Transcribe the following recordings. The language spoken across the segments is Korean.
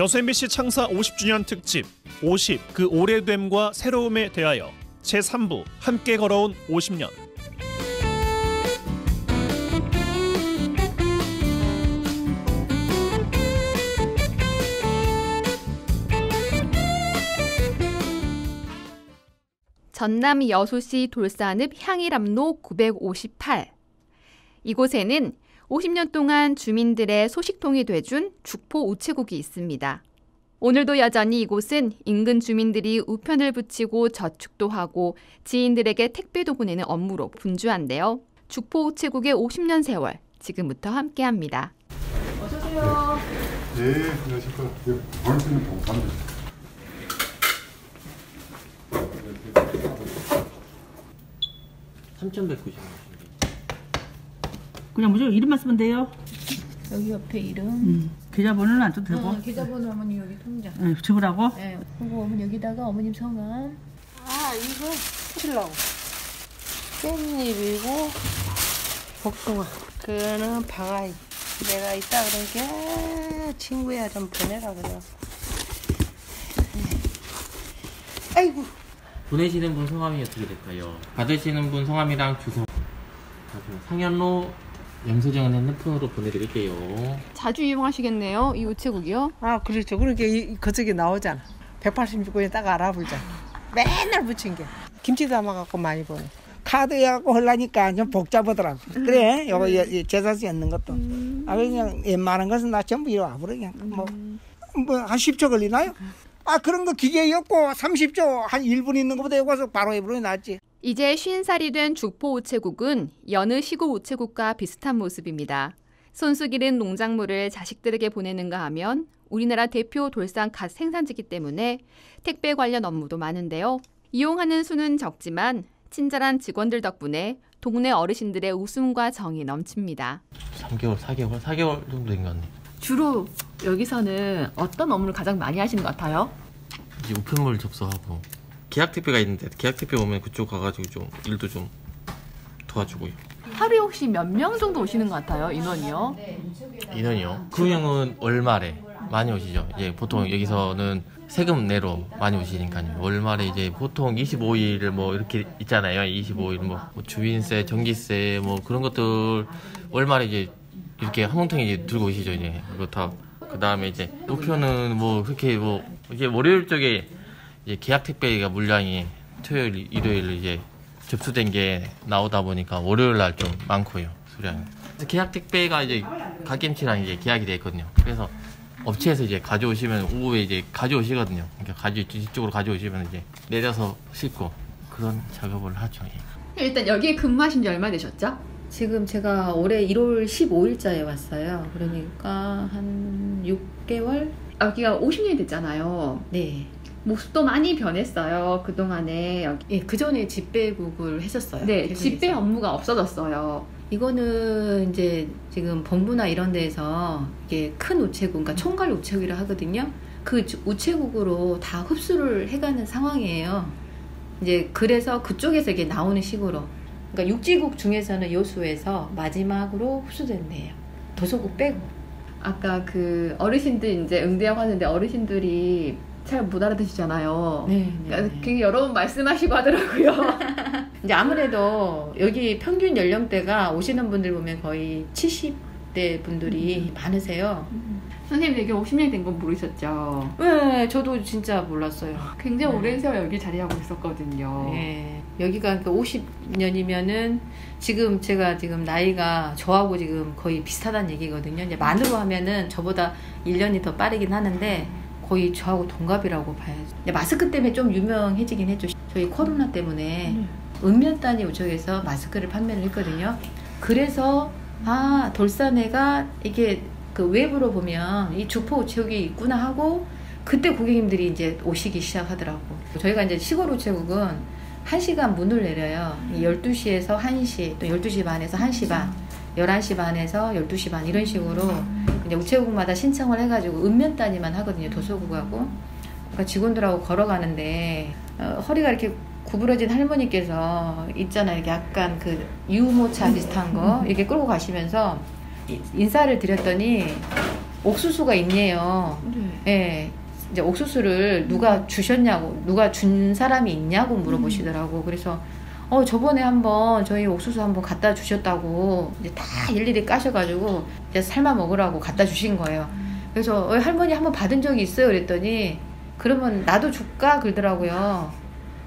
여수MBC 창사 50주년 특집 50 그 오래됨과 새로움에 대하여 제3부 함께 걸어온 50년 전남 여수시 돌산읍 향일암로 958. 이곳에는 50년 동안 주민들의 소식통이 돼준 죽포 우체국이 있습니다. 오늘도 여전히 이곳은 인근 주민들이 우편을 붙이고 저축도 하고 지인들에게 택배도 보내는 업무로 분주한데요. 죽포 우체국의 50년 세월 지금부터 함께합니다. 어서 오세요. 네, 안녕하십니까. 볼수 있는 봉사입니다. 3,190원. 그냥 무조건 이름만 쓰면 돼요. 여기 옆에 이름. 음. 계좌번호는 안 써도 되고. 어, 계좌번호 어머니 여기 통장. 네, 적으라고? 네. 그리고 어머니 여기다가 어머님 성함. 아 이거 칠라고. 깻잎이고 복숭아. 그거는 방아이. 내가 있다 그러니까 친구야 좀 보내라 그래. 아이고. 보내시는 분 성함이 어떻게 될까요? 받으시는 분 성함이랑 주소. 상현로 영수증은 핸드폰으로 보내드릴게요. 자주 이용하시겠네요. 이 우체국이요. 아 그렇죠. 그러니까 이, 그저기 나오잖아. 186원에 딱 알아보자. 맨날 붙인 게. 김치 담아갖고 많이 보내. 카드 해갖고 하려니까 좀 복잡하더라고. 그래, 요거 제사지 넣는 것도. 아, 그냥 웬만한 것은 나 전부 이리 와버려, 그냥. 뭐, 뭐, 한 10초 걸리나요? 아, 그런 거 기계에 없고 30초 한 1분 있는 것보다 여기 와서 바로 해버려 놨지. 이제 50살이 된 죽포 우체국은 여느 시골 우체국과 비슷한 모습입니다. 손수 기른 농작물을 자식들에게 보내는가 하면 우리나라 대표 돌산 갓 생산지기 때문에 택배 관련 업무도 많은데요. 이용하는 수는 적지만 친절한 직원들 덕분에 동네 어르신들의 웃음과 정이 넘칩니다. 3개월, 4개월, 4개월 정도 된 것 같네. 주로 여기서는 어떤 업무를 가장 많이 하시는 것 같아요? 이제 우편물 접수하고 계약 택배가 있는데 계약 택배 오면 그쪽 가가지고 좀 일도 좀 도와주고요. 하루에 혹시 몇 명 정도 오시는 것 같아요? 인원이요? 인원이요? 그 형은 월말에 많이 오시죠. 이제 보통 여기서는 세금 내로 많이 오시니까요. 월말에 이제 보통 25일 뭐 이렇게 있잖아요. 25일 뭐, 뭐 주인세, 전기세 뭐 그런 것들 월말에 이제 이렇게 한 뭉텅이 이제 들고 오시죠. 이제 그렇다. 그 다음에 이제 우편은 뭐 그렇게 뭐 이게 월요일 쪽에 이제 계약 택배가 물량이 토요일, 일요일 이제 접수된 게 나오다 보니까 월요일 날 좀 많고요 수량이. 계약 택배가 이제 갓김치랑 이제 계약이 돼 있거든요. 그래서 업체에서 이제 가져오시면 오후에 이제 가져오시거든요. 그러니까 가져 이쪽으로 가져오시면 이제 내려서 싣고 그런 작업을 하죠. 예. 일단 여기에 근무하신 지 얼마 되셨죠? 지금 제가 올해 1월 15일자에 왔어요. 그러니까 한 6개월? 여기가 50년이 됐잖아요. 네. 모습도 많이 변했어요. 그동안에 여기. 예, 그 전에 집배국을 했었어요. 네, 계속해서. 집배 업무가 없어졌어요. 이거는 이제 지금 본부나 이런 데서 이게 큰 우체국, 그러니까 총괄 우체국이라 하거든요. 그 주- 우체국으로 다 흡수를 해가는 상황이에요. 이제 그래서 그쪽에서 이게 나오는 식으로. 그러니까 육지국 중에서는 여수에서 마지막으로 흡수됐네요. 도서국 빼고. 아까 그 어르신들 이제 응대하고 하는데 어르신들이 잘 못 알아듣시잖아요. 네, 그러니까 그게 여러 번 말씀하시고 하더라고요. 이제 아무래도 여기 평균 연령대가 오시는 분들 보면 거의 70대 분들이 많으세요. 선생님 여기 50년이 된 건 모르셨죠? 네, 저도 진짜 몰랐어요. 굉장히 네. 오랜 세월 여기 자리하고 있었거든요. 예, 여기가 그 50년이면은 지금 제가 지금 나이가 저하고 지금 거의 비슷하다는 얘기거든요. 이제 만으로 하면은 저보다 1년이 더 빠르긴 하는데 거의 저하고 동갑이라고 봐야죠. 마스크 때문에 좀 유명해지긴 했죠. 저희 코로나 때문에 읍면단위 우쪽에서 마스크를 판매를 했거든요. 그래서 아 돌산에가 이게 그 외부로 보면 이 주포 우체국이 있구나 하고 그때 고객님들이 이제 오시기 시작하더라고. 저희가 이제 시골 우체국은 1시간 문을 내려요. 12시에서 1시, 또 12시 반에서 1시 반, 11시 반에서 12시 반 이런 식으로 이제 우체국마다 신청을 해가지고 읍면 단위만 하거든요. 도서국하고. 그러니까 직원들하고 걸어가는데 어, 허리가 이렇게 구부러진 할머니께서 있잖아요. 이렇게 약간 그 유모차 비슷한 거 이렇게 끌고 가시면서 이- 인사를 드렸더니 옥수수가 있네요. 예. 이제 옥수수를 누가 주셨냐고, 누가 준 사람이 있냐고 물어보시더라고. 그래서 어 저번에 한번 저희 옥수수 한번 갖다 주셨다고 이제 다 일일이 까셔가지고 이제 삶아 먹으라고 갖다 주신 거예요. 그래서 어, 할머니 한번 받은 적이 있어요. 그랬더니 그러면 나도 줄까 그러더라고요.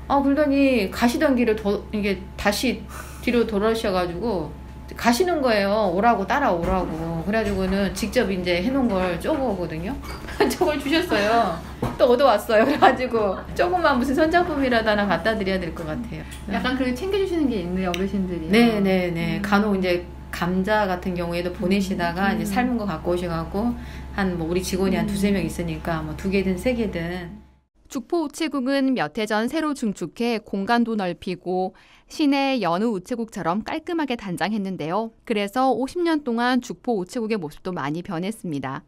아 그러더니 가시던 길을 도, 이게 다시 뒤로 돌아오셔가지고 가시는 거예요. 오라고 따라오라고. 그래가지고는 직접 이제 해놓은 걸 쪼거거든요. 저걸 주셨어요. 또 얻어왔어요. 그래가지고 조금만 무슨 선작품이라도 하나 갖다 드려야 될 것 같아요. 약간 그렇게 챙겨주시는 게 있네요, 어르신들이. 네네네. 간혹 이제 감자 같은 경우에도 보내시다가 이제 삶은 거 갖고 오셔갖고 한 뭐 우리 직원이 한 두세 명 있으니까 뭐 두 개든 세 개든 죽포 우체국은 몇 해 전 새로 중축해 공간도 넓히고 시내 여느 우체국처럼 깔끔하게 단장했는데요. 그래서 50년 동안 죽포 우체국의 모습도 많이 변했습니다.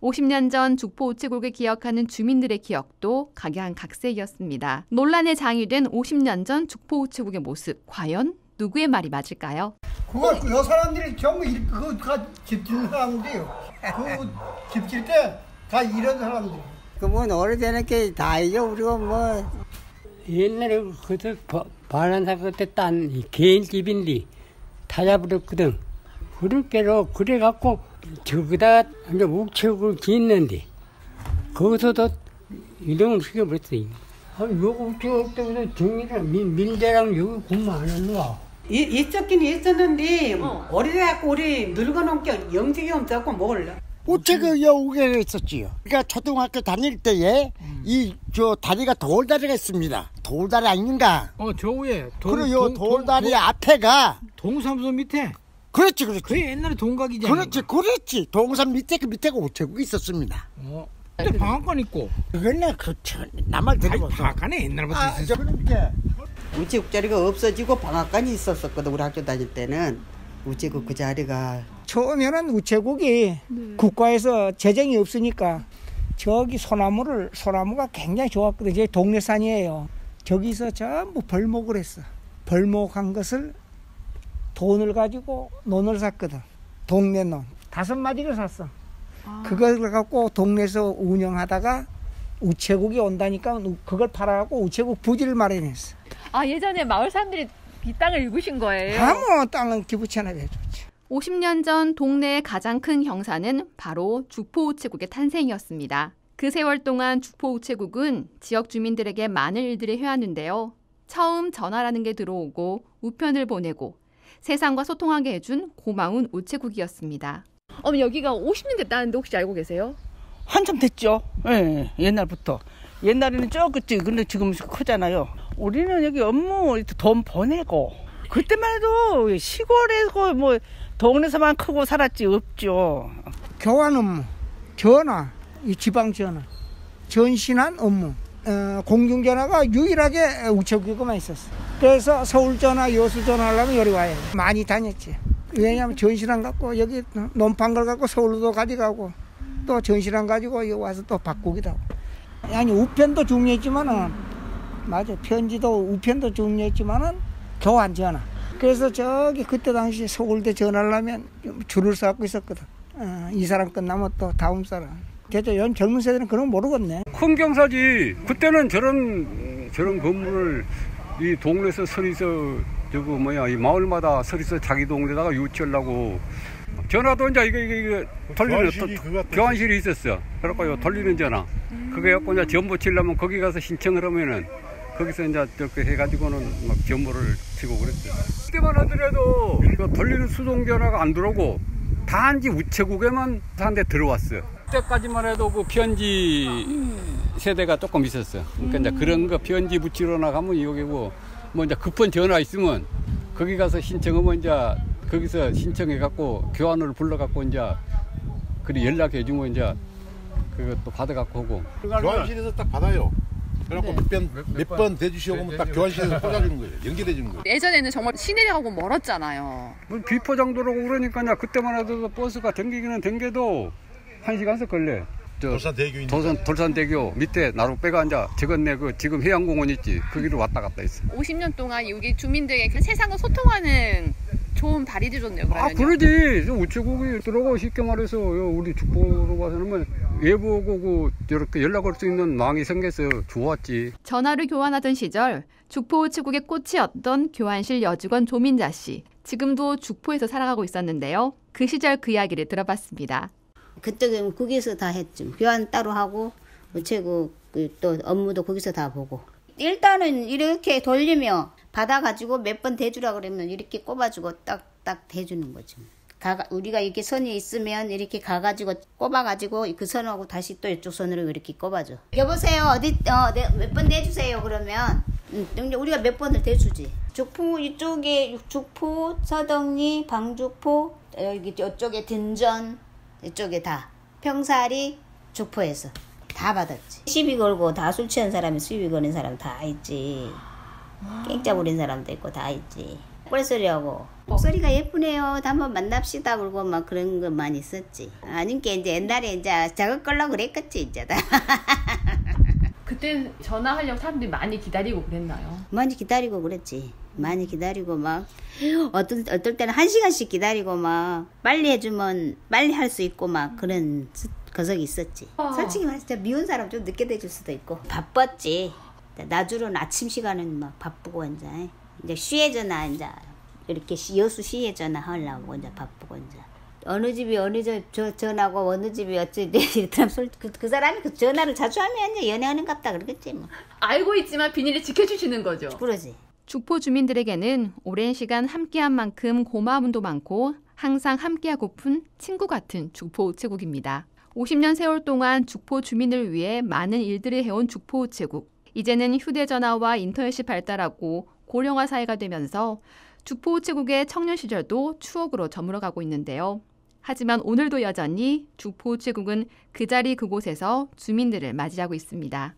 50년 전 죽포 우체국을 기억하는 주민들의 기억도 각양각색이었습니다. 논란의 장이 된 50년 전 죽포 우체국의 모습, 과연 누구의 말이 맞을까요? 그거 그 사람들이 전부 일- 그거 다 집지는 사람들이요. 그 집질 때 다 이런 사람들. 그뭐 오래되는 게 다이죠. 우리가 뭐 옛날에 그때 바란사 그때 딴 개인 집인데 다 잡으랬거든. 그렇게로 그래갖고 저기다 이제 우체국을 짓는데 거기서도 이동을 시켜버렸어. 아, 요거 우체국 때문에 정리를 민, 민대랑 여기 군만 안 했노. 이, 있었긴 있었는데 오래돼갖고 우리 늙어놓은 게 영적이 없어갖고 먹을래. 우체국 여우개 있었지요. 그러니까 초등학교 다닐 때에 이저 다리가 돌다리가 있습니다. 돌다리 아닌가? 어, 저 위에. 그리고 요 돌다리 앞에가 동사무소 밑에. 그렇지, 그렇지. 그 옛날에 동각이잖아. 그렇지, 그렇지. 동산 밑에 그 밑에가 우체국이 있었습니다. 어. 근데 방앗간 있고. 그거는 그렇죠. 나말 들어보소. 방앗간에 옛날부터 아, 있었어. 저 그러니까 우체국 자리가 없어지고 방앗간이 있었었거든 우리 학교 다닐 때는 우체국 그 자리가 처음에는 우체국이 국가에서 재정이 없으니까 저기 소나무를 소나무가 굉장히 좋았거든요. 제 동네산이에요. 저기서 전부 벌목을 했어. 벌목한 것을 돈을 가지고 논을 샀거든. 동네 논. 다섯 마디를 샀어. 그걸 갖고 동네에서 운영하다가 우체국이 온다니까 그걸 팔아갖고 우체국 부지를 마련했어. 아, 예전에 마을 사람들이 이 땅을 읽으신 거예요? 아무 땅은 기부채나 해줬지. 50년 전 동네의 가장 큰 형사는 바로 죽포 우체국의 탄생이었습니다. 그 세월 동안 죽포 우체국은 지역 주민들에게 많은 일들을 해왔는데요. 처음 전화라는 게 들어오고 우편을 보내고 세상과 소통하게 해준 고마운 우체국이었습니다. 어머 여기가 50년 됐다는데 혹시 알고 계세요? 한참 됐죠. 예, 옛날부터. 옛날에는 적었지. 근데 지금 크잖아요. 우리는 여기 업무 돈 보내고 그때만 해도 시골에서 뭐 동네에서만 크고 살았지 없죠. 교환 업무, 전화, 이 지방 전화, 전신한 업무, 어, 공중전화가 유일하게 우체국에만 있었어. 그래서 서울 전화, 여수 전화 하려면 여기 와야 돼. 많이 다녔지. 왜냐하면 전신한 갖고 여기 논판 걸 갖고 서울도 가져가고 또 전신한 가지고 여기 와서 또 바꾸기도 하고. 아니 우편도 중요했지만은 맞아 편지도 우편도 중요했지만은 교환 전화. 그래서 저기 그때 당시 서울대 전화하려면 줄을 서고 있었거든. 어, 이 사람 끝나면 또 다음 사람. 대체 연 젊은 세대는 그런 거 모르겠네. 큰 경사지. 그때는 저런 저런 건물을 이 동네에서 서리서 저거 뭐야 이 마을마다 서리서 자기 동네다가 유치하려고 전화도 이제 이게 이게, 이게 돌리는 교환실이. 교환실이 있었어. 그래갖고 요 돌리는 전화. 그게 갖고 이제 전부 치려면 거기 가서 신청을 하면은 거기서 이제 저렇게 해가지고는 막 전부를 치고 그랬어요. 그때만 하더라도 그 돌리는 수동 전화가 안 들어오고 단지 우체국에만 한 대 들어왔어요. 그때까지만 해도 그 편지 세대가 조금 있었어요. 그러니까 이제 그런 거 편지 붙이러 나가면 여기고 뭐 이제 급한 전화 있으면 거기 가서 신청하면 이제 거기서 신청해 갖고 교환을 불러 갖고 이제 그리 연락해 주면 이제 그것도 받아 갖고 오고. 교환실에서 딱 받아요. 그래갖고 몇번 대주시오 하면 딱 교환실에서 꽂아주는 거예요. 연결해 주는 거예요. 예전에는 정말 시내하고 멀었잖아요. 뭐 비포장도로 그러니까 이제 그때만 해도 버스가 댕기기는 댕겨도 한 시간씩 걸려. 저 돌산대교 있는 돌산 돌산대교 밑에 나로 빼가 앉아 저건네 그 지금 해양공원 있지 거기로 왔다 갔다 했어. 50년 동안 여기 주민들에게 그 세상과 소통하는 좋은 발이 좋네요. 아 그러지 저 우체국이 들어가고 쉽게 말해서 요 우리 죽보로 봐서는 뭐 외부하고 이렇게 연락할 수 있는 망이 생겨서 좋았지 전화를 교환하던 시절 죽포 우체국의 꽃이었던 교환실 여직원 조민자 씨. 지금도 죽포에서 살아가고 있었는데요. 그 시절 그 이야기를 들어봤습니다. 그때 거기서 다 했죠. 교환 따로 하고 우체국 그또 업무도 거기서 다 보고. 일단은 이렇게 돌리며 받아가지고 몇 번 대주라 그러면 이렇게 꼽아주고 딱딱 대주는 거죠. 가, 우리가 이렇게 선이 있으면 이렇게 가가지고 꼽아가지고 그 선하고 다시 또 이쪽 선으로 이렇게 꼽아줘. 여보세요 어디 어 몇 번 대주세요 그러면 음, 근데 우리가 몇 번을 대주지. 죽포 이쪽에 죽포 서덕리 방죽포 여기 이쪽에 든전 이쪽에 다 평사리 죽포에서 다 받았지. 시비 걸고 다 술 취한 사람이 시비 거는 사람 다 있지. 깽짜 부린 사람도 있고 다 있지. 꼴소리하고 목소리가 예쁘네요. 한번 만납시다. 그러고 막 그런 거 많이 있었지. 아니까 이제 옛날에 이제 작업 걸려고 그랬겠지 이제 다. 그때 전화하려고 사람들이 많이 기다리고 그랬나요? 많이 기다리고 그랬지. 많이 기다리고 막 어떤 어떨 때는 한 시간씩 기다리고 막 빨리 해주면 빨리 할 수 있고 막 그런 스- 거석이 있었지. 어. 솔직히 말해서 진짜 미운 사람 좀 늦게 대줄 수도 있고 바빴지. 나주로는 아침 시간은 막 바쁘고 이제 이제 쉬해전화 이제 이렇게 시- 여수 시해전화 하려고 이제 바쁘고 이제 어느 집이 어느 저, 저 전화고 어느 집이 어찌 솔- 그, 그 사람이 그 전화를 자주 하면 이제 연애하는 갑다 그러겠지 뭐. 알고 있지만 비밀을 지켜주시는 거죠. 그러지. 죽포 주민들에게는 오랜 시간 함께한 만큼 고마움도 많고 항상 함께하고픈 친구 같은 죽포 우체국입니다. 50년 세월 동안 죽포 주민을 위해 많은 일들을 해온 죽포 우체국. 이제는 휴대전화와 인터넷이 발달하고 고령화 사회가 되면서 죽포 우체국의 청년 시절도 추억으로 저물어가고 있는데요. 하지만 오늘도 여전히 죽포 우체국은 그 자리 그곳에서 주민들을 맞이하고 있습니다.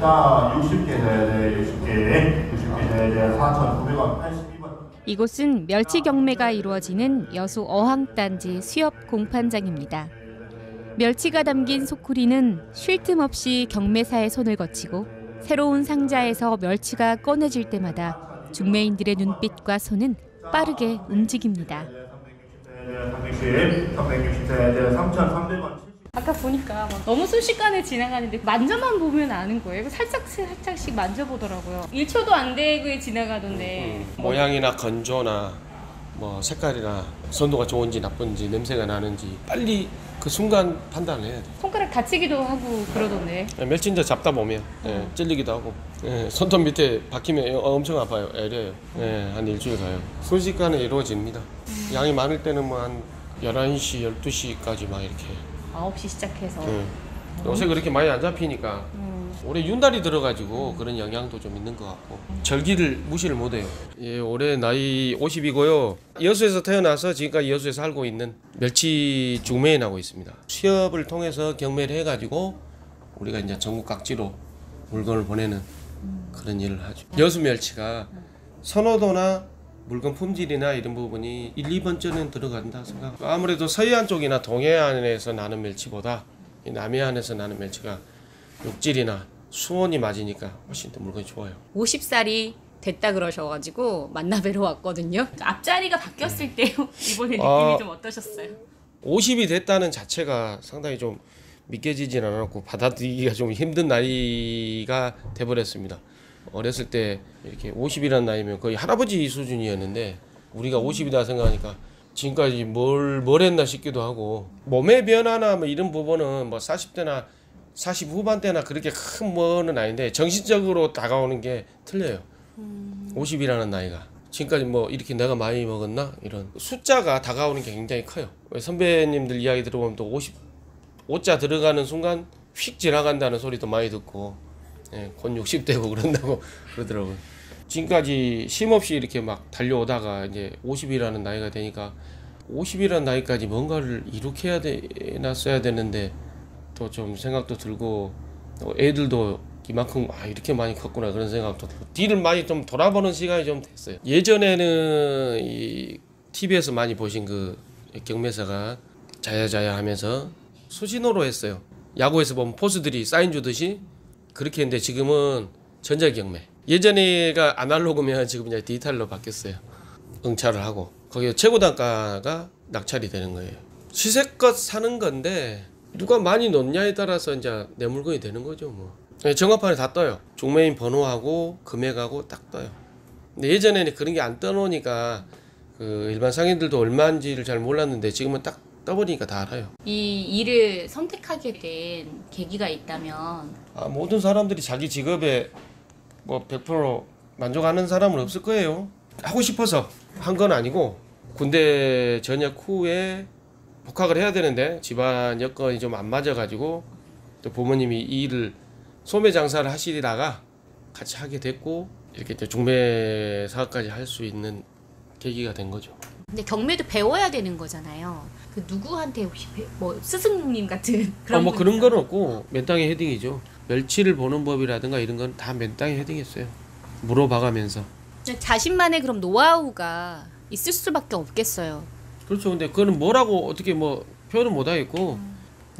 자, 60개 네, 네, 60개, 60개 네, 네, 4,900원, 82번. 이곳은 멸치 경매가 이루어지는 여수 어항단지 수협 공판장입니다. 멸치가 담긴 소쿠리는 쉴 틈 없이 경매사의 손을 거치고 새로운 상자에서 멸치가 꺼내질 때마다 중매인들의 눈빛과 손은 빠르게 움직입니다. 네, 360, 360, 네, 네, 3,300원. 아까 보니까 막 너무 순식간에 지나가는데 만져만 보면 아는 거예요. 살짝 살짝씩 만져보더라고요. 1초도 안 되게 지나가던데. 모양이나 건조나 뭐 색깔이나 선도가 좋은지 나쁜지 냄새가 나는지 빨리 그 순간 판단을 해야 돼. 손가락 다치기도 하고 그러던데. 멸치인자 잡다 보면 예, 찔리기도 하고 예, 손톱 밑에 박히면 어, 엄청 아파요. 애려요. 예, 한 일주일 가요. 순식간에 이루어집니다. 양이 많을 때는 뭐 한 11시, 12시까지 막 이렇게 9시 시작해서. 예. 요새 그렇게 많이 안 잡히니까 음. 올해 윤달이 들어가지고 그런 영향도 좀 있는 것 같고 절기를 무시를 못해요. 예, 올해 나이 50이고요. 여수에서 태어나서 지금까지 여수에서 살고 있는 멸치 중매인 하고 있습니다. 수협을 통해서 경매를 해가지고 우리가 이제 전국 각지로 물건을 보내는 그런 일을 하죠. 여수 멸치가 선호도나 물건 품질이나 이런 부분이 1, 2번째는 들어간다 생각. 아무래도 서해안 쪽이나 동해안에서 나는 멸치보다 이 남해안에서 나는 멸치가 육질이나 수온이 맞으니까 훨씬 더 물건이 좋아요. 50살이 됐다 그러셔가지고 만나뵈러 왔거든요. 앞자리가 바뀌었을 때 이번에 느낌이 아. 좀 어떠셨어요? 50이 됐다는 자체가 상당히 좀 믿겨지진 않았고 받아들이기가 좀 힘든 나이가 돼버렸습니다. 어렸을 때 이렇게 50이라는 나이면 거의 할아버지 수준이었는데 우리가 50이다 생각하니까 지금까지 뭘, 뭘 했나 싶기도 하고 몸의 변화나 뭐 이런 부분은 뭐 40대나 40 후반대나 그렇게 큰 뭐는 아닌데 정신적으로 다가오는 게 틀려요. 50이라는 나이가 지금까지 뭐 이렇게 내가 많이 먹었나 이런 숫자가 다가오는 게 굉장히 커요. 왜 선배님들 이야기 들어보면 또 50, 5자 들어가는 순간 휙 지나간다는 소리도 많이 듣고 예, 곧 60대고 그런다고 그러더라고요. 지금까지 쉼없이 이렇게 막 달려오다가 이제 50이라는 나이가 되니까 50이라는 나이까지 뭔가를 이렇게 해야 되나 써야 되는데 또 좀 생각도 들고 또 애들도 이만큼 아 이렇게 많이 컸구나 그런 생각도 들고 뒤를 많이 좀 돌아보는 시간이 좀 됐어요. 예전에는 이 TV에서 많이 보신 그 경매사가 자야자야 하면서 수신호로 했어요. 야구에서 보면 포수들이 사인 주듯이 그렇게 했는데 지금은 전자경매. 예전에가 아날로그면 지금 이제 디지털로 바뀌었어요. 응찰을 하고 거기에 최고 단가가 낙찰이 되는 거예요. 시세껏 사는 건데 누가 많이 놓냐에 따라서 이제 내 물건이 되는 거죠 뭐. 예, 정화판에 다 떠요. 종매인 번호하고 금액하고 딱 떠요. 근데 예전에는 그런 게 안 떠놓으니까 그 일반 상인들도 얼마인지를 잘 몰랐는데 지금은 딱 떠버리니까 다 알아요. 이 일을 선택하게 된 계기가 있다면 아, 모든 사람들이 자기 직업에 뭐 100% 만족하는 사람은 없을 거예요. 하고 싶어서 한 건 아니고 군대 전역 후에 복학을 해야 되는데 집안 여건이 좀 안 맞아가지고 또 부모님이 이 일을 소매 장사를 하시다가 같이 하게 됐고 이렇게 이제 중매 사업까지 할 수 있는 계기가 된 거죠. 근데 경매도 배워야 되는 거잖아요. 그 누구한테 혹시 배- 뭐 스승님 같은 아, 그런 뭐분 그런 건 없고 맨땅에 헤딩이죠. 멸치를 보는 법이라든가 이런 건 다 맨땅에 헤딩했어요. 물어봐가면서. 자신만의 그럼 노하우가 있을 수밖에 없겠어요. 그렇죠. 근데 그거는 뭐라고 어떻게 뭐 표현을 못 하겠고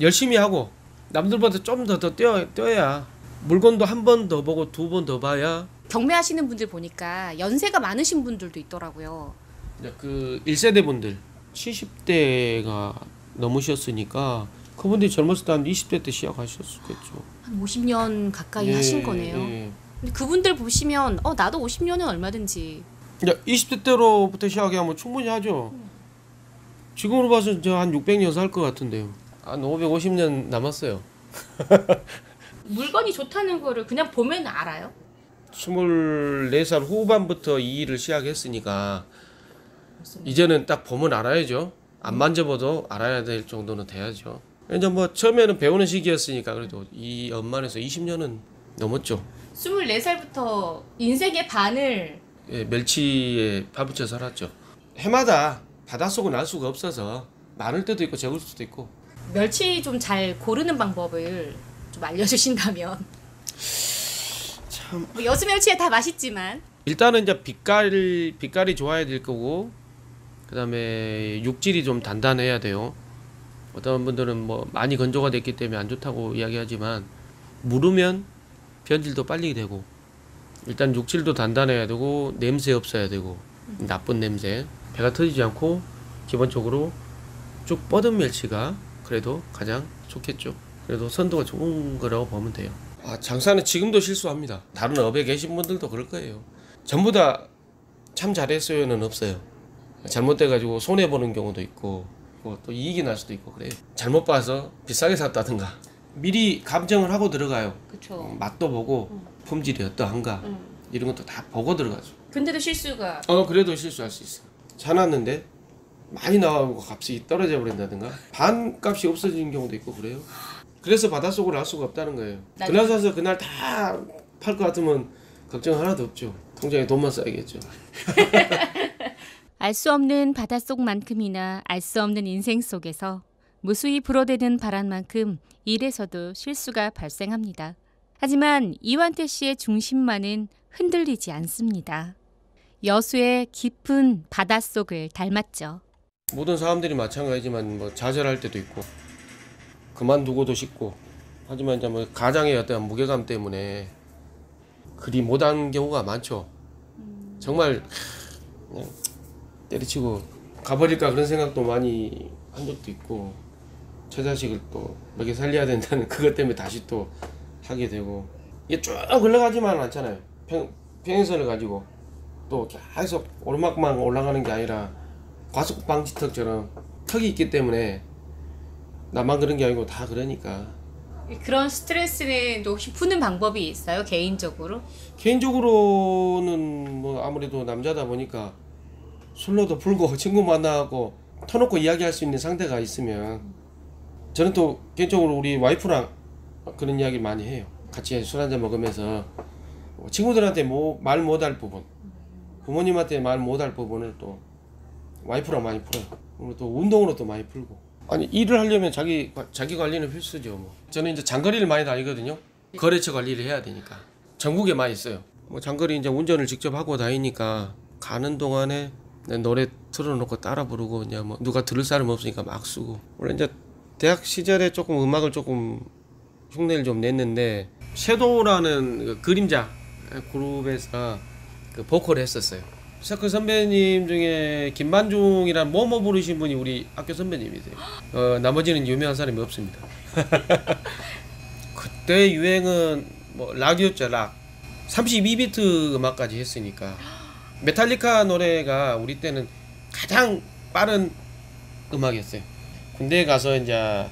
열심히 하고 남들보다 좀 더 더 뛰어 뛰어야 물건도 한 번 더 보고 두 번 더 봐야 경매하시는 분들 보니까 연세가 많으신 분들도 있더라고요. 이제 그 1세대 분들 70대가 넘으셨으니까 그분들이 젊었을 때 한 20대 때 시작하셨겠죠. 한 50년 가까이 예, 하신 거네요. 예. 근데 그분들 보시면 어 나도 50년은 얼마든지 이제 20대 때로부터 시작하면 충분히 하죠. 지금으로 봐서 저한 600년 살 것 같은데요. 한 550년 남았어요. 물건이 좋다는 거를 그냥 보면 알아요. 24살 후반부터 이 일을 시작했으니까 이제는 딱 보면 알아야죠. 안 만져봐도 알아야 될 정도는 돼야죠. 이제 뭐 처음에는 배우는 시기였으니까 그래도 이 엄만에서 20년은 넘었죠. 24살부터 인생의 반을 예, 멸치에 파묻혀 살았죠. 해마다 바닷속은 알 수가 없어서 많을 때도 있고 적을 수도 있고 멸치 좀 잘 고르는 방법을 좀 알려주신다면 참 뭐 여수 멸치에 다 맛있지만 일단은 이제 빛깔 빛깔이 좋아야 될 거고 그 다음에 육질이 좀 단단해야 돼요. 어떤 분들은 뭐 많이 건조가 됐기 때문에 안 좋다고 이야기하지만 무르면 변질도 빨리 되고 일단 육질도 단단해야 되고 냄새 없어야 되고 나쁜 냄새 배가 터지지 않고 기본적으로 쭉 뻗은 멸치가 그래도 가장 좋겠죠. 그래도 선도가 좋은 거라고 보면 돼요. 아, 장사는 지금도 실수합니다. 다른 업에 계신 분들도 그럴 거예요. 전부 다 참 잘했어요는 없어요. 잘못돼가지고 손해 보는 경우도 있고 뭐 또 이익이 날 수도 있고 그래요. 잘못 봐서 비싸게 샀다든가 미리 감정을 하고 들어가요. 그쵸. 어, 맛도 보고 품질이 어떠한가 음. 이런 것도 다 보고 들어가죠. 근데도 실수가 어 그래도 실수할 수 있어. 사놨는데 많이 나가고 값이 떨어져 버린다든가 반 값이 없어지는 경우도 있고 그래요. 그래서 바닷속으로 알 수가 없다는 거예요. 나중에- 그날 사서 그날 다 팔 것 같으면 걱정 하나도 없죠. 통장에 돈만 쌓이겠죠. 알 수 없는 바닷속만큼이나 알 수 없는 인생 속에서 무수히 불어대는 바람만큼 일에서도 실수가 발생합니다. 하지만 이완태 씨의 중심만은 흔들리지 않습니다. 여수의 깊은 바닷속을 닮았죠. 모든 사람들이 마찬가지지만 뭐 좌절할 때도 있고 그만두고도 싶고 하지만 이제 뭐 가장의 어떤 무게감 때문에 그리 못한 경우가 많죠. 정말 그냥 때려치고 가버릴까 그런 생각도 많이 한 적도 있고 저 자식을 또 먹여 살려야 된다는 그것 때문에 다시 또 하게 되고 이게 쭉 흘러가지만 않잖아요. 평, 평행선을 가지고 또 계속 오르막만 올라가는 게 아니라 과속 방지턱처럼 턱이 있기 때문에 나만 그런 게 아니고 다 그러니까 그런 스트레스는 또 혹시 푸는 방법이 있어요 개인적으로? 개인적으로는 뭐 아무래도 남자다 보니까 술로도 풀고 친구 만나고 터놓고 이야기할 수 있는 상대가 있으면 저는 또 개인적으로 우리 와이프랑 그런 이야기 많이 해요. 같이 술 한잔 먹으면서 친구들한테 뭐 말 못할 부분, 부모님한테 말 못할 부분을 또 와이프랑 많이 풀어요. 또 운동으로 또 많이 풀고. 아니 일을 하려면 자기 자기 관리는 필수죠. 뭐. 저는 이제 장거리를 많이 다니거든요. 거래처 관리를 해야 되니까 전국에 많이 있어요. 뭐 장거리 이제 운전을 직접 하고 다니니까 가는 동안에 내 노래 틀어놓고 따라 부르고 이제 뭐 누가 들을 사람 없으니까 막 쓰고. 원래 이제 대학 시절에 조금 음악을 조금 흉내를 좀 냈는데 섀도우라는 그 그림자 그룹에서 그 보컬을 했었어요. 서클 선배님 중에 김만중이란 뭐뭐 부르신 분이 우리 학교 선배님이세요. 어, 나머지는 유명한 사람이 없습니다. 그때 유행은 뭐 락이었죠 락. 32비트 음악까지 했으니까 메탈리카 노래가 우리 때는 가장 빠른 음악이었어요. 군대에 가서 이제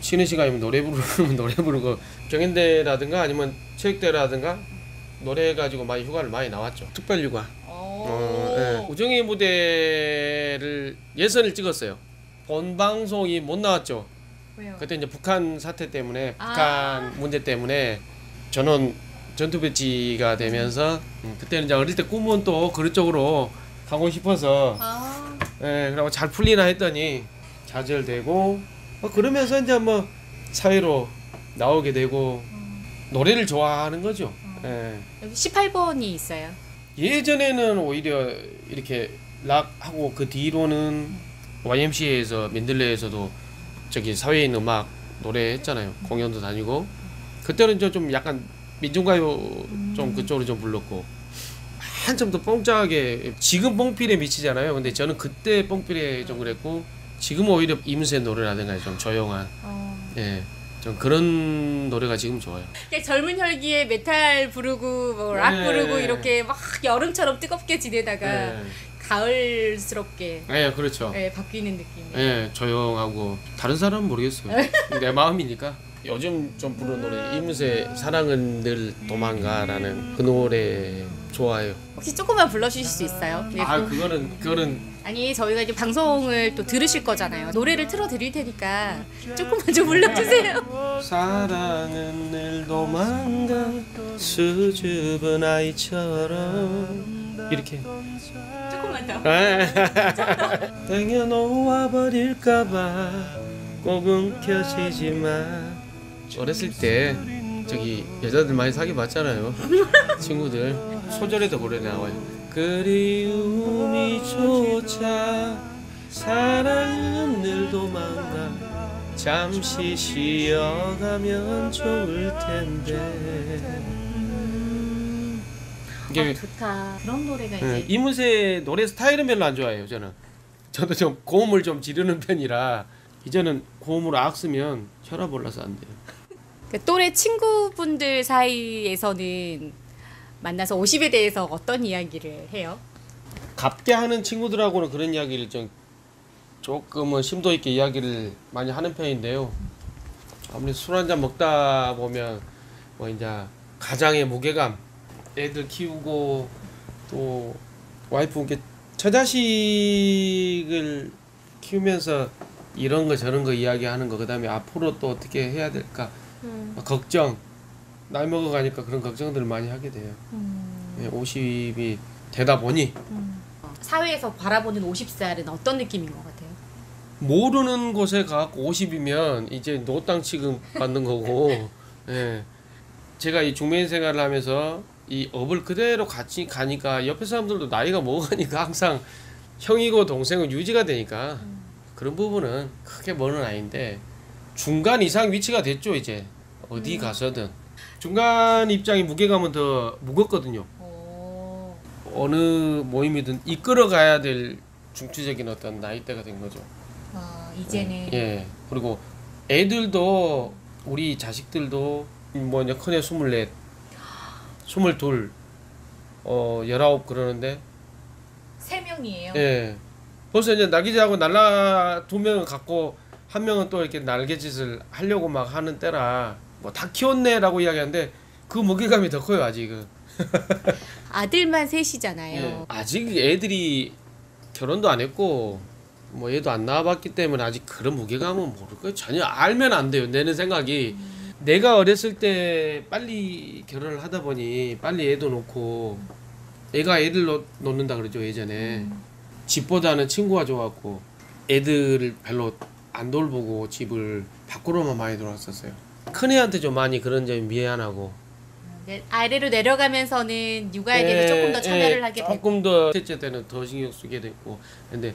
쉬는 시간이면 노래 부르면 노래 부르고 경연대라든가 아니면 체육대라든가 노래 가지고 많이 휴가를 많이 나왔죠. 특별 휴가. 어, 예. 우정희 무대를 예선을 찍었어요. 본 방송이 못 나왔죠. 왜요? 그때 이제 북한 사태 때문에 아. 북한 문제 때문에 저는 전투 배치가 되면서 음, 그때는 이제 어릴 때 꿈은 또 그런 쪽으로 가고 싶어서 아. 예, 그러고 잘 풀리나 했더니 좌절되고 뭐 그러면서 이제 뭐 사회로 나오게 되고 노래를 좋아하는 거죠. 예. 여기 18번이 있어요. 예전에는 오히려 이렇게 락하고 그 뒤로는 YMCA에서 맨들레에서도 저기 사회인 음악 노래 했잖아요. 공연도 다니고 그때는 저 좀 약간 민중가요 좀 그쪽으로 좀 불렀고 한참 더 뽕짝하게 지금 뽕필에 미치잖아요. 근데 저는 그때 뽕필에 좀 그랬고 지금 오히려 임세 노래라든가 좀 조용한 예. 좀 그런 노래가 지금 좋아요. 젊은 혈기에 메탈 부르고 뭐 락 네. 부르고 이렇게 막 여름처럼 뜨겁게 지내다가 네. 가을스럽게 예, 그렇죠. 예, 바뀌는 느낌이. 예, 조용하고 다른 사람은 모르겠어요. 내 마음이니까. 요즘 좀 부르는 노래 이문세 사랑은 늘 도망가라는 그 노래 좋아해요. 혹시 조금만 불러주실 수 있어요? 네, 아 그- 그거는 그거는 아니 저희가 이제 방송을 또 들으실 거잖아요. 노래를 틀어드릴 테니까 조금만 좀 불러주세요. 사랑은 늘 도망가 수줍은 아이처럼 이렇게 조금만 더. 땡겨 놓아 버릴까봐 꼭 움켜쥐지만 어렸을 때 저기 여자들 많이 사귀 봤잖아요. 친구들. 소절에도 노래 나와요. 그리움이 조차 사랑은 늘 도망가 잠시 쉬어가면 좋을 텐데. 이게 아, 좋다. 그런 노래가 예, 이제 이문세 노래 스타일은 별로 안 좋아해요 저는. 저도 좀 고음을 좀 지르는 편이라 이제는 고음으로 악 쓰면 혈압 올라서 안 돼요. 그 또래 친구분들 사이에서는 만나서 50에 대해서 어떤 이야기를 해요? 갑게 하는 친구들하고는 그런 이야기를 좀 조금은 심도 있게 이야기를 많이 하는 편인데요 아무래도 술 한 잔 먹다 보면 뭐 이제 가장의 무게감 애들 키우고 또 와이프 이렇게 처자식을 키우면서 이런 거 저런 거 이야기하는 거 그다음에 앞으로 또 어떻게 해야 될까 음. 걱정 나이 먹어가니까 그런 걱정들을 많이 하게 돼요. 음. 예, 50이 되다 보니 사회에서 바라보는 50살은 어떤 느낌인 것 같아요? 모르는 곳에 가고 50이면 이제 노땅 취급 받는 거고 예. 제가 이 중매인 생활을 하면서 이 업을 그대로 같이 가니까 옆에 사람들도 나이가 먹으니까 항상 형이고 동생은 유지가 되니까 그런 부분은 크게 먼은 아닌데 중간 이상 위치가 됐죠 이제 어디 가서든 중간 입장이 무게감은 더 무겁거든요 어느 모임이든 이끌어 가야 될 중추적인 어떤 나이대가 된 거죠 아, 이제는 예. 그리고 애들도 우리 자식들도 뭐 이제 큰애 스물넷, 스물둘, 어 열아홉 그러는데 세 명이에요. 예. 벌써 이제 나기자하고 날라 두 명은 갖고 한 명은 또 이렇게 날개짓을 하려고 막 하는 때라 뭐 다 키웠네라고 이야기하는데 그 무게감이 더 커요 아직은. 아들만 셋이잖아요. 예. 아직 애들이 결혼도 안 했고 뭐 얘도 안 나와봤기 때문에 아직 그런 무게감은 모를 거예요. 전혀 알면 안 돼요. 내는 생각이 내가 어렸을 때 빨리 결혼을 하다 보니 빨리 애도 놓고 애가 애들 놓, 놓는다 그러죠 예전에 집보다는 친구가 좋았고 애들을 별로 안 돌보고 집을 밖으로만 많이 돌았었어요. 큰애한테 좀 많이 그런 점이 미안하고. 네, 아래로 내려가면서는 육아에 대해서 조금 더 참여를 예, 하게 되고. 조금 더 셋째 때는 더 신경 쓰게 됐고. 근데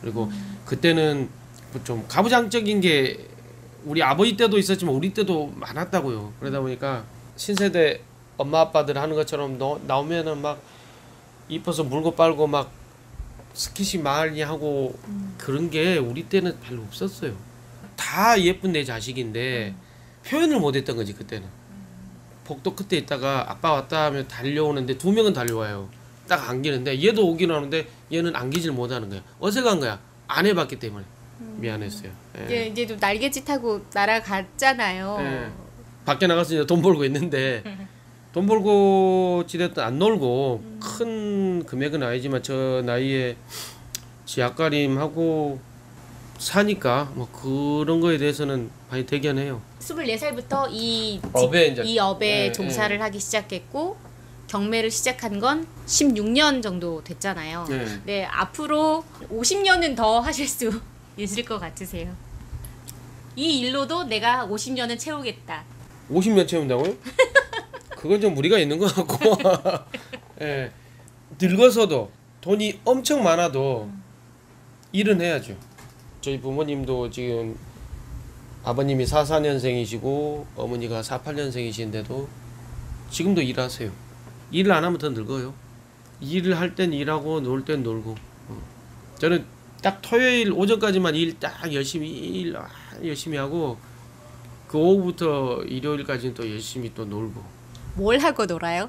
그리고 그때는 뭐좀 가부장적인 게 우리 아버지 때도 있었지만 우리 때도 많았다고요. 그러다 보니까 신세대 엄마 아빠들 하는 것처럼 너, 나오면은 막 이뻐서 물고 빨고 막 스킨십 많이 하고 그런 게 우리 때는 별로 없었어요. 다 예쁜 내 자식인데 표현을 못했던 거지 그때는. 복도 끝에 있다가 아빠 왔다 하면 달려오는데 두 명은 달려와요. 딱 안기는데 얘도 오긴 하는데 얘는 안기질 못하는 거야. 어색한 거야. 안 해봤기 때문에 미안했어요. 예. 이제 이제 좀 날개짓 하고 날아갔잖아요. 예. 밖에 나가서 이제 돈 벌고 있는데 돈 벌고 지냈던 안 놀고 큰 금액은 아니지만 저 나이에 지약가림하고 사니까 뭐 그런 거에 대해서는 많이 대견해요. 24살부터 이, 직- 업에 이제- 이 업에 예, 종사를 예. 하기 시작했고 경매를 시작한 건 16년 정도 됐잖아요. 네. 네, 앞으로 50년은 더 하실 수 있을 것 같으세요. 이 일로도 내가 50년은 채우겠다. 50년 채운다고요? 그건 좀 무리가 있는 것 같고 예. 늙어서도 돈이 엄청 많아도 일은 해야죠. 저희 부모님도 지금 아버님이 44년생이시고 어머니가 48년생이신데도 지금도 일하세요. 일을 안 하면 더 늙어요. 일을 할 땐 일하고 놀 땐 놀고. 어. 저는 딱 토요일 오전까지만 일 딱 열심히 일 아, 열심히 하고 그 오후부터 일요일까지는 또 열심히 또 놀고. 뭘 하고 놀아요?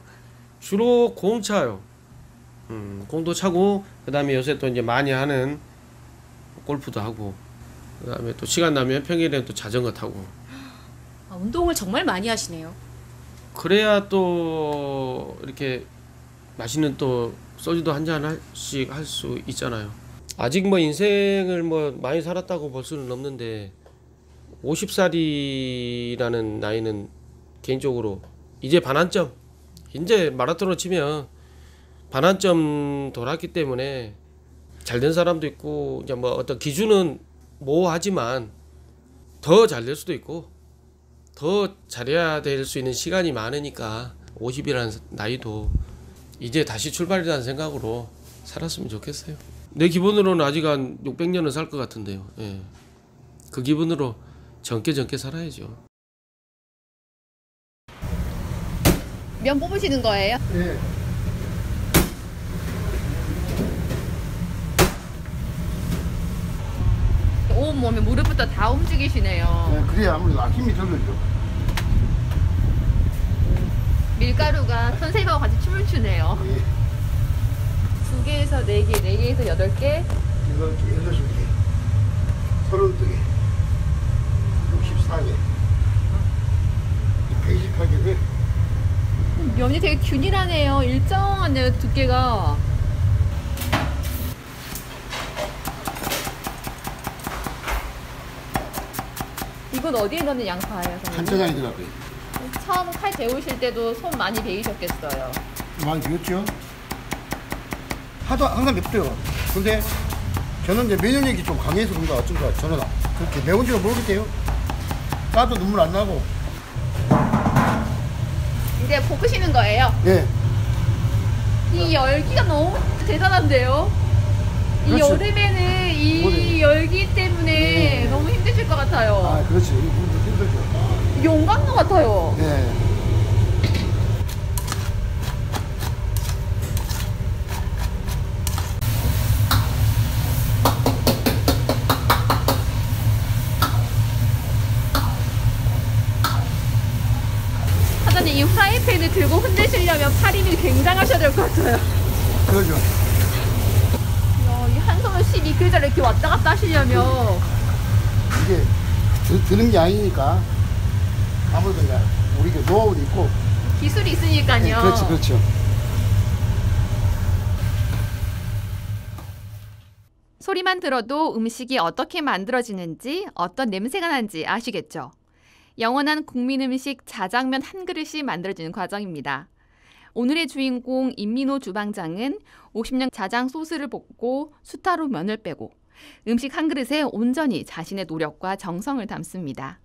주로 공 차요. 음, 공도 차고 그다음에 요새 또 이제 많이 하는 골프도 하고 그다음에 또 시간 나면 평일에는 또 자전거 타고 아, 운동을 정말 많이 하시네요. 그래야 또 이렇게 맛있는 또 소주도 한 잔씩 할 수 있잖아요. 아직 뭐 인생을 뭐 많이 살았다고 볼 수는 없는데 50살이라는 나이는 개인적으로 이제 반환점 이제 마라톤으로 치면 반환점 돌았기 때문에 잘 된 사람도 있고 이제 뭐 어떤 기준은 모호하지만 더 잘 될 수도 있고 더 잘해야 될 수 있는 시간이 많으니까 50이라는 나이도 이제 다시 출발이라는 생각으로 살았으면 좋겠어요. 내 기분으로는 아직 한 600년은 살 것 같은데요. 예. 그 기분으로 젊게 젊게 살아야죠. 면 뽑으시는 거예요? 네. 온 몸에 무릎부터 다 움직이시네요. 네, 그래야 아무래도 힘이 들죠. 밀가루가 선생님하고 같이 춤을 추네요. 두 개에서 네 개, 네 개에서 여덟 개. 이거 여덟 개, 서른 두 개, 육십사 개, 백십팔 개 돼. 면이 되게 균일하네요. 일정하네요, 두께가. 이건 어디에 넣는 양파예요, 선생님? 한짜장이더라고요. 처음 칼 데우실 때도 손 많이 베이셨겠어요. 많이 비었죠? 하도 항상 맵대요. 근데 저는 이제 면역력이 좀 강해서 그런가 어쩐가 저는 그렇게 매운 줄은 모르겠대요. 까도 눈물 안 나고. 이제 볶으시는 거예요? 예. 이 열기가 너무 대단한데요? 이 그렇죠. 여름에는 이. 열기 때문에 너무 힘드실 것 같아요. 아, 그렇지. 힘들죠. 용광로 같아요. 예. 사장님 이 프라이팬을 들고 흔드시려면 팔 힘이 굉장하셔야 될 것 같아요. 그러죠. 12kg 이렇게 왔다 갔다 하시려면 이게 드, 드는 게 아니니까 아무래도 이제 우리가 노하우도 있고 기술이 있으니까요. 네, 그렇지 그렇죠 소리만 들어도 음식이 어떻게 만들어지는지 어떤 냄새가 나는지 아시겠죠? 영원한 국민 음식 자장면 한 그릇이 만들어지는 과정입니다. 오늘의 주인공 임민호 주방장은 50년 자장 소스를 볶고 수타로 면을 빼고 음식 한 그릇에 온전히 자신의 노력과 정성을 담습니다.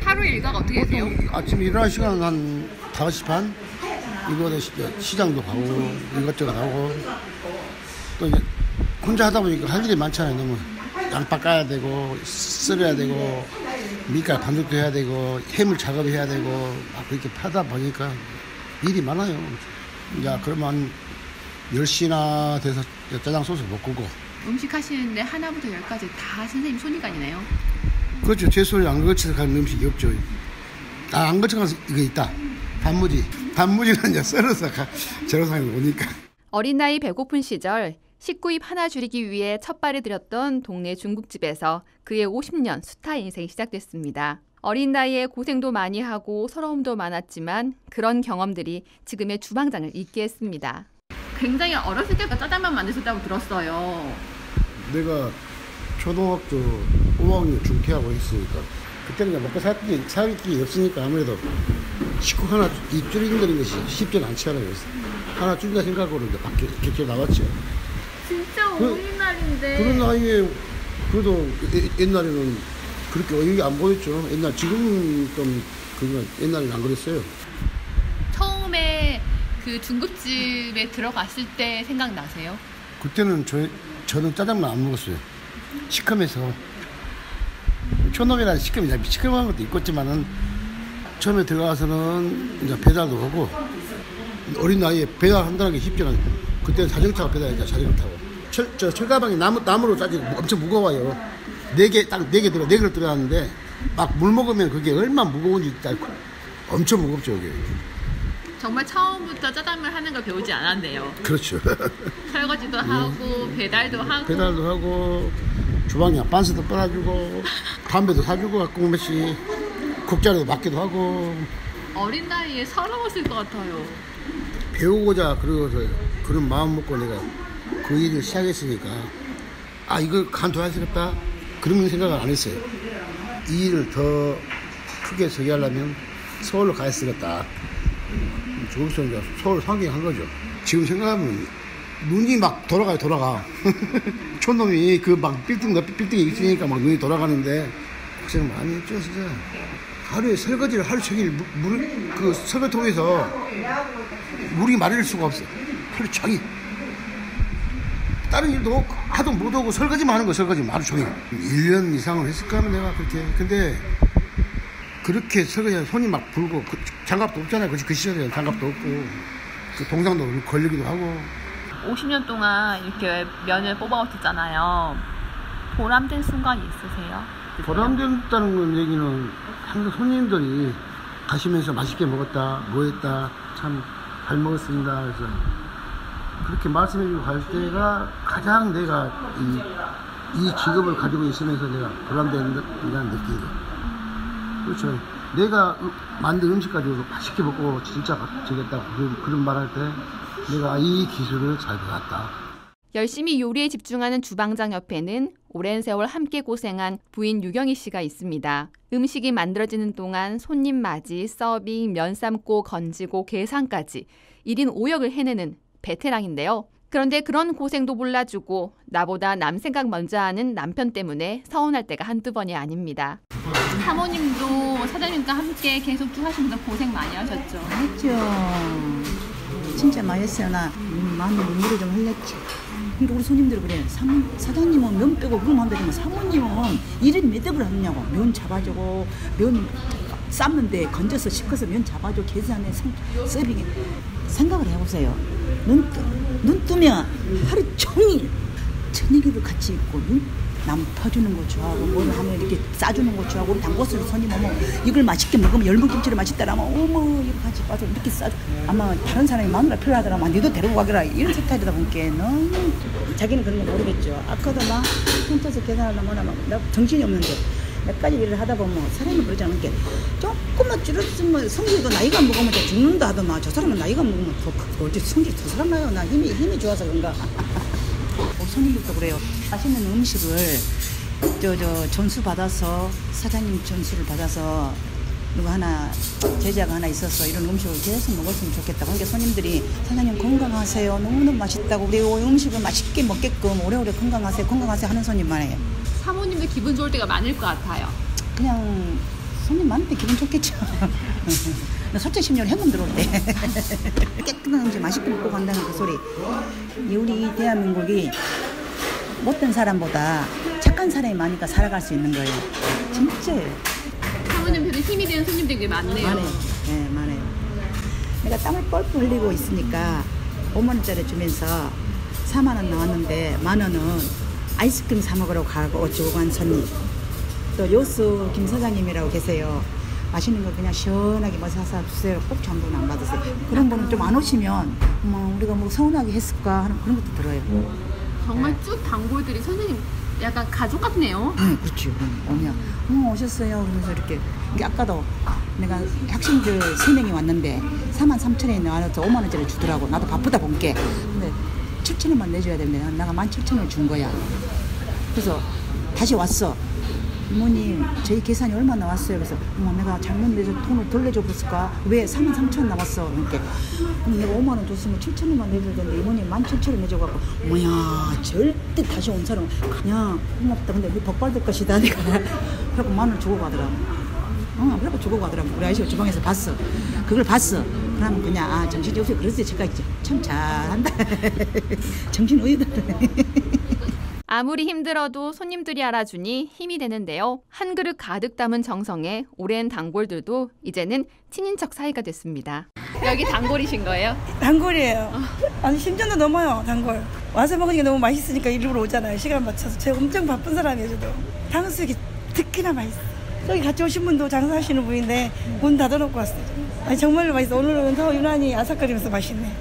하루 일과가 어떻게 되세요? 아침 일어날 시간은 한 5시 반 이거는 시- 시장도 가고 이것저것 하고 또 이제 혼자 하다 보니까 할 일이 많잖아요 너무 양파 까야 되고 썰어야 되고 밀가루 반죽도 해야 되고 해물 작업해야 되고 막 그렇게 파다 보니까 일이 많아요 이제 그러면 10시나 돼서 짜장 소스 볶고 음식 하시는데 하나부터 열까지 다 선생님 손이간이네요. 그렇죠. 제 손이 안 거쳐서 가는 음식이 없죠. 아, 안 거쳐가서 이거 있다. 단무지. 단무지는 이제 썰어서 가, 재료상에 오니까. 어린 나이 배고픈 시절 식구입 하나 줄이기 위해 첫 발을 들였던 동네 중국집에서 그의 50년 수타 인생이 시작됐습니다. 어린 나이에 고생도 많이 하고 서러움도 많았지만 그런 경험들이 지금의 주방장을 있게 했습니다. 굉장히 어렸을 때부터 짜장면 만드셨다고 들었어요. 내가 초등학교 5학년 중퇴하고 있으니까 그때는 먹고 살기, 살기 없으니까 아무래도 식구 하나 이 줄인다는 것이 쉽지는 않잖아요. 하나 줄인다 생각으로 이제 밖에 이렇게 나왔죠. 진짜 그- 어린 날인데. 그런 나이에 그래도 예- 옛날에는 그렇게 어이가 안 보였죠. 옛날 지금은 좀 그거 옛날에는 안 그랬어요. 처음에 그 중국집에 들어갔을 때 생각나세요? 그때는 저, 저는 짜장면 안 먹었어요. 시커매서. 초놈이라는 시커매, 시커먼 것도 있겠지만은 처음에 들어가서는 이제 배달도 하고 어린 나이에 배달한다는 게 쉽지 않아요. 그때는 자전차가 배달이자 자전거 타고. 철, 저 철가방이 나무, 나무로 짜지 엄청 무거워요. 네 개, 딱 네 개 들어, 네 개를 들어갔는데 막 물 먹으면 그게 얼마나 무거운지 딱 엄청 무겁죠, 이게. 정말 처음부터 짜장면 하는 걸 배우지 않았네요. 그렇죠. 설거지도 하고 배달도 하고 배달도 하고 주방에 반스도 빨아주고 담배도 사주고 갖고 한 번씩 국자리도 맡기도 하고 어린 나이에 서러웠을 것 같아요. 배우고자 그러고서 그런 마음 먹고 내가 그 일을 시작했으니까 아 이거 간도하시겠다 그런 생각을 안 했어요. 이 일을 더 크게 서게 하려면 서울로 가야 쓰겠다. 저기서 이제 서울 상경한 거죠. 지금 생각하면 눈이 막 돌아가요 돌아가. 촌놈이 그 막 빌딩 빌딩에 있으니까 막 눈이 돌아가는데 고생 많이 했죠 진짜. 하루에 설거지를 하루 종일 물, 그 설거통에서 물이 마를 수가 없어 하루 종일 다른 일도 하도 못하고 설거지만 하는 거 설거지만 하루 종일 1년 이상을 했을까 하면 내가 그렇게 근데 그렇게 설거지 손이 막 불고 그 장갑도 없잖아요 그, 그 시절에 장갑도 없고 그 동상도 걸리기도 하고 50년 동안 이렇게 면을 뽑아오셨잖아요. 보람된 순간이 있으세요? 보람된다는 건 얘기는 항상 손님들이 가시면서 맛있게 먹었다, 뭐 했다, 참 잘 먹었습니다. 그래서 그렇게 말씀해주고 갈 때가 가장 내가 이, 이 직업을 가지고 있으면서 내가 보람된다는 느낌이 그렇죠. 내가 으- 만든 음식 가지고 맛있게 먹고 진짜 되겠다 그런, 그런 말할 때 내가 이 기술을 잘 배웠다. 열심히 요리에 집중하는 주방장 옆에는 오랜 세월 함께 고생한 부인 유경희 씨가 있습니다. 음식이 만들어지는 동안 손님 맞이, 서빙, 면 삶고 건지고 계산까지 1인 5역을 해내는 베테랑인데요. 그런데 그런 고생도 몰라주고 나보다 남 생각 먼저 하는 남편 때문에 서운할 때가 한두 번이 아닙니다. 사모님도 사장님과 함께 계속 쭉 하시면서 고생 많이 하셨죠? 했죠. 진짜 많이 했어요. 나 음, 마음에 눈물을 좀 흘렸지. 그러니까 우리 손님들 그래. 사, 사장님은 면 빼고 그럼 한다지만 사모님은 일을 몇 듭을 하느냐고. 면 잡아주고 면 삶는데 건져서 식혀서 면 잡아주고 계산에 성- 서빙에 생각을 해보세요. 눈, 뜨, 눈 뜨면 하루 종일 저녁에도 같이 있고 눈, 남 터주는 거 좋아하고 뭘 하면 이렇게 싸주는 거 좋아하고 우리 단고스로 손님 오면 이걸 맛있게 먹으면 열무김치를 맛있다라면 어머 이거 같이 빠져. 이렇게 싸주 아마 다른 사람이 마누라 필요하더라면 니도 데리고 가거라 이런 스타일이다 보니까 너무 자기는 그런 거 모르겠죠. 아까도 막 혼자서 계산하려면 나 정신이 없는데 몇 가지 일을 하다 보면 사람이 그러지 않은 게 조금만 줄였으면 성질도 나이가 먹으면 더 죽는다 하더만 저 사람은 나이가 먹으면 더 크고 어째 성질 더 사람 나요 나 힘이 힘이 좋아서 그런가 어, 손님들도 그래요. 맛있는 음식을 저, 저 전수 받아서 사장님 전수를 받아서 누구 하나 제자가 하나 있어서 이런 음식을 계속 먹었으면 좋겠다. 그러니까 손님들이 사장님 건강하세요. 너무너무 맛있다고 우리 이 음식을 맛있게 먹게끔 오래오래 건강하세요. 건강하세요 하는 손님만 해요. 사모님도 기분 좋을 때가 많을 것 같아요. 그냥 손님 많을 때 기분 좋겠죠. 나 솔직히 심리로 현금 들어올 때 깨끗한 음식 맛있게 먹고 간다는 그 소리. 이 우리 대한민국이 못된 사람보다 착한 사람이 많으니까 살아갈 수 있는 거예요. 진짜예요. 사모님한테 힘이 되는 손님들이 꽤 많네요. 많아요. 네, 많아요. 내가 땀을 뻘뻘 흘리고 있으니까 5만 원짜리 주면서 4만 원 나왔는데 만 원은 아이스크림 사 먹으러 가고 주고 간 손님. 또 요수 김 사장님이라고 계세요. 맛있는 거 그냥 시원하게 뭐 사사 주세요. 꼭 전부는 안 받으세요. 그런 분은 좀 안 오시면 뭐 우리가 뭐 서운하게 했을까 하는 그런 것도 들어요. 정말 쭉 단골들이 선생님 약간 가족 같네요. 응, 그렇지. 그럼 오면, 어, 오셨어요. 그러면서 이렇게. 이게 아까도 내가 학생들 세명이 왔는데 4만 3천 원에 나와서 5만 원짜리 주더라고. 나도 바쁘다 본게. 근데 7천 원만 내줘야 되는데 내가 1만 7천 원을 준 거야. 그래서 다시 왔어. 이모님, 저희 계산이 얼마 나왔어요? 그래서, 어머, 내가 잘못 내서 돈을 덜 내줘 봤을까? 왜 4만 3천 원 남았어? 그러니까, 내가 5만 원 줬으면 7천 원만 내줘야 되는데, 이모님 1만 7천 원 내줘갖고, 뭐야, 절대 다시 온 사람, 그냥, 고맙다. 근데 우리 복 받을 것이다. 내가. 그래갖고 만원 주고 가더라고. 어, 그래갖고 주고 가더라고. 우리 아저씨가 주방에서 봤어. 그걸 봤어. 그러면 그냥, 아, 정신이 없어. 때 제가 참 잘한다. 정신 어디다. 아무리 힘들어도 손님들이 알아주니 힘이 되는데요. 한 그릇 가득 담은 정성에 오랜 단골들도 이제는 친인척 사이가 됐습니다. 여기 단골이신 거예요? 단골이에요. 아니 10년도 넘어요 단골. 와서 먹으니까 너무 맛있으니까 일부러 오잖아요. 시간 맞춰서. 제가 엄청 바쁜 사람이에요 저도. 탕수육이 특히나 맛있어. 저기 같이 오신 분도 장사하시는 분인데 문 닫아놓고 왔어요. 아니 정말로 맛있어. 오늘은 더 유난히 아삭거리면서 맛있네.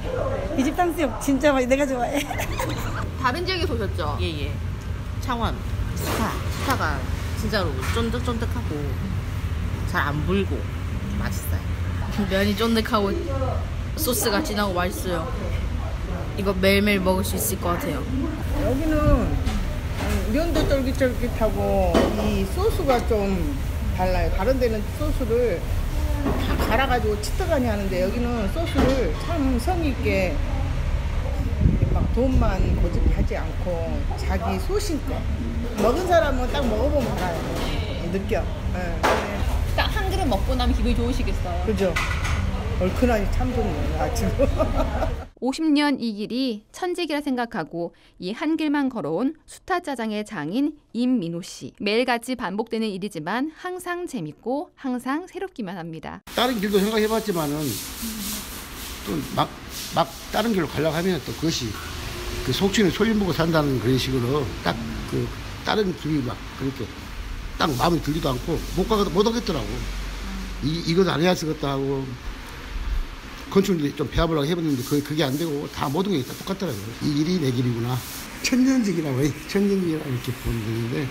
이집 탕수육 진짜 맛 내가 좋아해. 다른 지역에서 오셨죠? 예예. 창원 스타 스타가 진짜로 쫀득쫀득하고 잘 안 불고 맛있어요. 면이 쫀득하고 소스가 진하고 맛있어요. 이거 매일매일 먹을 수 있을 것 같아요. 여기는 음, 면도 쫄깃쫄깃하고 이 소스가 좀 달라요. 다른 데는 소스를 다 갈아가지고 치트가니 하는데 여기는 소스를 참 성의 있게 막 돈만 고집하지 않고 자기 소신껏 먹은 사람은 딱 먹어보면 알아요. 느껴. 예. 딱한 그릇 먹고 나면 기분이 좋으시겠어요. 그죠? 얼큰하니 참 좋네요. 아주. 50년 이 길이 천직이라 생각하고 이 한 길만 걸어온 수타 짜장의 장인 임민호 씨. 매일같이 반복되는 일이지만 항상 재밌고 항상 새롭기만 합니다. 다른 길도 생각해봤지만은 또막 막 다른 길로 가려고 하면 또 그것이 그 속치는 소림 보고 산다는 그런 식으로 딱 그 다른 길이 막 그렇게 딱 마음에 들지도 않고 못 가도 못 오겠더라고. 이 이것도 안 해야 쓰겠다 하고 건축도 좀 배워보려고 해봤는데 그게, 그게 안 되고 다 모든 게 다 똑같더라고요. 이 길이 내 길이구나. 천년직이라고 해. 천년직이라 이렇게 보면 되는데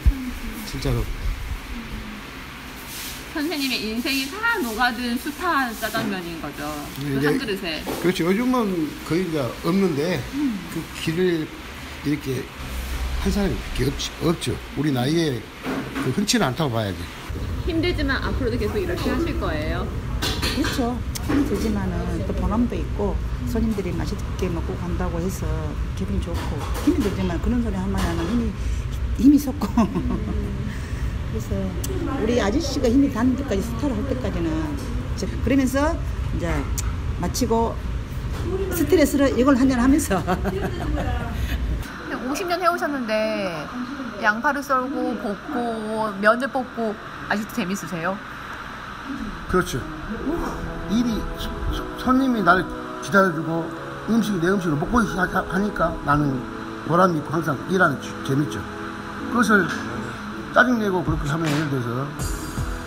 진짜로 선생님의 인생이 다 녹아든 수타 짜장면인 거죠. 네, 그한 이제- 그릇에. 그렇죠. 요즘은 거의 이제 없는데 그 길을 이렇게 한 사람이 그렇게 없, 없죠. 우리 나이에 그 흔치는 않다고 봐야지. 힘들지만 앞으로도 계속 이렇게 하실 거예요. 그렇죠. 힘이 들지만은 또 보람도 있고 손님들이 맛있게 먹고 간다고 해서 기분이 좋고 힘이 들지만 그런 소리 하면 하면 힘이 힘이 솟고 그래서 우리 아저씨가 힘이 닿는 데까지 스타를 할 때까지는 그러면서 이제 마치고 스트레스를 이걸 한잔 하면서 50년 해오셨는데 양파를 썰고 볶고 면을 뽑고 아직도 재밌으세요? 그렇죠. 일이 손님이 나를 기다려주고 음식이 내 음식을 먹고 하- 하니까 나는 보람 있고 항상 일하는 지- 재밌죠. 그것을 짜증내고 그렇게 하면 예를 들어서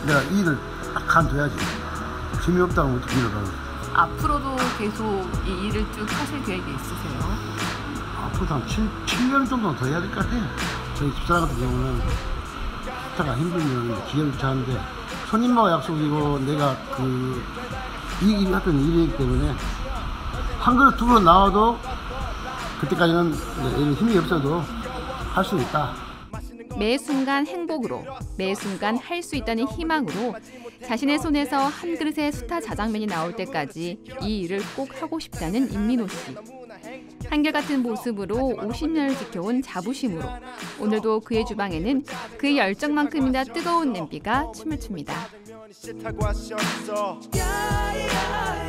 내가 일을 딱 간둬야지. 재미없다고 어떻게 일을 하고. 앞으로도 계속 이 일을 쭉 하실 계획이 있으세요? 앞으로 한 7, 7년 정도 더 해야 될 것 같아요. 저희 집사람 같은 경우는 스타가 힘들면 기회를 차는데 손님하고 약속이고 내가 그이 일을 했던 일이기 때문에 한 그릇 두 그릇 나와도 그때까지는 이제 힘이 없어도 할 수 있다. 매 순간 행복으로, 매 순간 할 수 있다는 희망으로 자신의 손에서 한 그릇의 수타 자장면이 나올 때까지 이 일을 꼭 하고 싶다는 임민호 씨. 한결같은 모습으로 50년을 지켜온 자부심으로 오늘도 그의 주방에는 그의 열정만큼이나 뜨거운 냄비가 춤을 춥니다. 야야야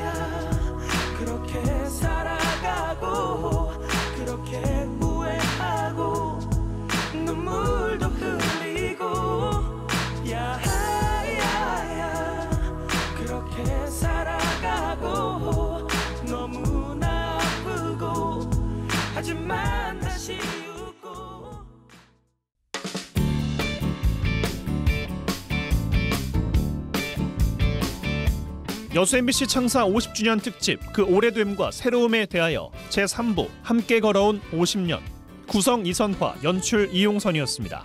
여수 MBC 창사 50주년 특집 그 오래됨과 새로움에 대하여 제3부 함께 걸어온 50년 구성 이선화 연출 이용선이었습니다.